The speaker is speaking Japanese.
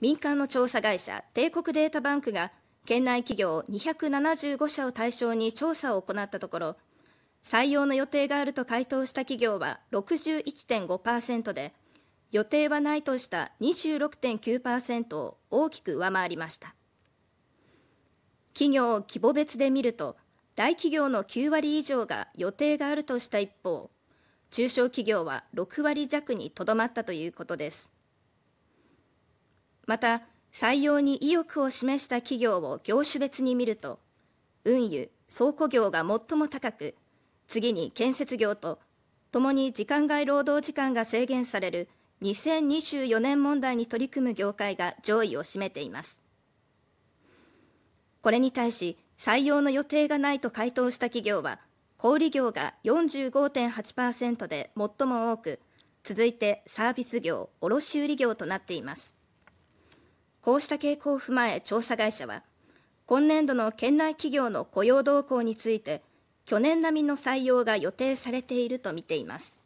民間の調査会社帝国データバンクが県内企業275社を対象に調査を行ったところ採用の予定があると回答した企業は61.5%で予定はないとした26.9%を大きく上回りました。企業規模別で見ると大企業の9割以上が予定があるとした一方中小企業は6割弱にとどまったということです。また採用に意欲を示した企業を業種別に見ると運輸・倉庫業が最も高く次に建設業とともに時間外労働時間が制限される2024年問題に取り組む業界が上位を占めています。これに対し採用の予定がないと回答した企業は小売業が45.8%で最も多く続いてサービス業卸売業となっています。こうした傾向を踏まえ調査会社は今年度の県内企業の雇用動向について去年並みの採用が予定されていると見ています。